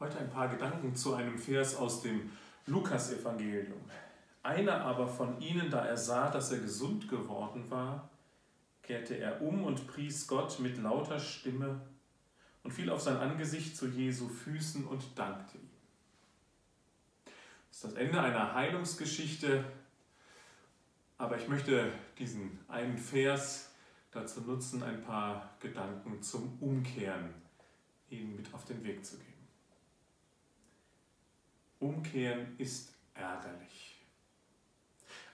Heute ein paar Gedanken zu einem Vers aus dem Lukasevangelium. Einer aber von ihnen, da er sah, dass er gesund geworden war, kehrte er um und pries Gott mit lauter Stimme und fiel auf sein Angesicht zu Jesu Füßen und dankte ihm. Das ist das Ende einer Heilungsgeschichte, aber ich möchte diesen einen Vers dazu nutzen, ein paar Gedanken zum Umkehren Ihnen mit auf den Weg zu geben. Umkehren ist ärgerlich.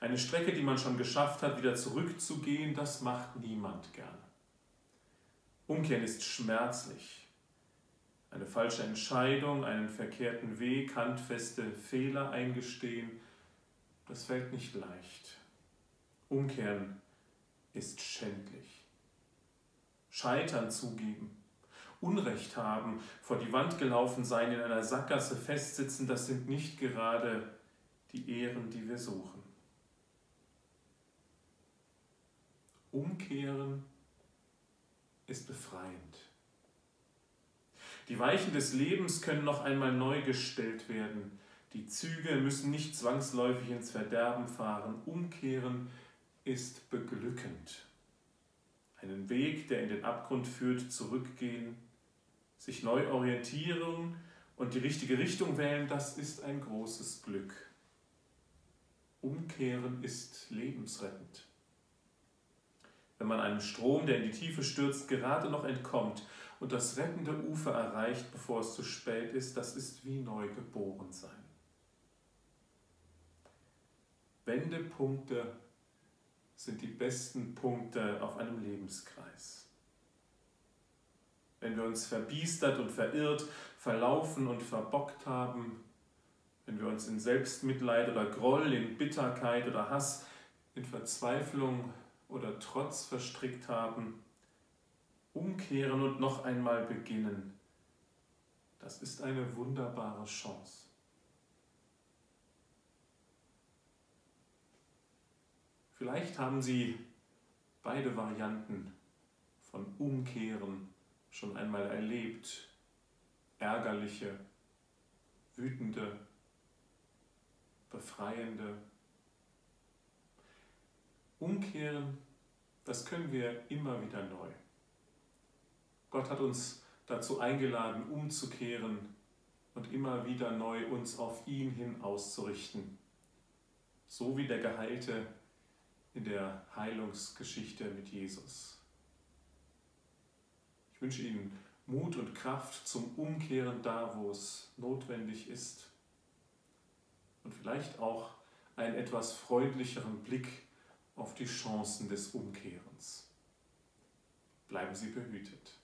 Eine Strecke, die man schon geschafft hat, wieder zurückzugehen, das macht niemand gerne. Umkehren ist schmerzlich. Eine falsche Entscheidung, einen verkehrten Weg, handfeste Fehler eingestehen, das fällt nicht leicht. Umkehren ist schändlich. Scheitern zugeben, Unrecht haben, vor die Wand gelaufen sein, in einer Sackgasse festsitzen, das sind nicht gerade die Ehren, die wir suchen. Umkehren ist befreiend. Die Weichen des Lebens können noch einmal neu gestellt werden. Die Züge müssen nicht zwangsläufig ins Verderben fahren. Umkehren ist beglückend. Einen Weg, der in den Abgrund führt, zurückgehen sich neu orientieren und die richtige Richtung wählen, das ist ein großes Glück. Umkehren ist lebensrettend. Wenn man einem Strom, der in die Tiefe stürzt, gerade noch entkommt und das rettende Ufer erreicht, bevor es zu spät ist, das ist wie neu geboren sein. Wendepunkte sind die besten Punkte auf einem Lebenskreis wenn wir uns verbiestert und verirrt, verlaufen und verbockt haben, wenn wir uns in Selbstmitleid oder Groll, in Bitterkeit oder Hass, in Verzweiflung oder Trotz verstrickt haben, umkehren und noch einmal beginnen, das ist eine wunderbare Chance. Vielleicht haben Sie beide Varianten von Umkehren schon einmal erlebt. Ärgerliche, wütende, befreiende. Umkehren, das können wir immer wieder neu. Gott hat uns dazu eingeladen, umzukehren und immer wieder neu uns auf ihn hin auszurichten. So wie der Geheilte in der Heilungsgeschichte mit Jesus wünsche Ihnen Mut und Kraft zum Umkehren da, wo es notwendig ist. Und vielleicht auch einen etwas freundlicheren Blick auf die Chancen des Umkehrens. Bleiben Sie behütet.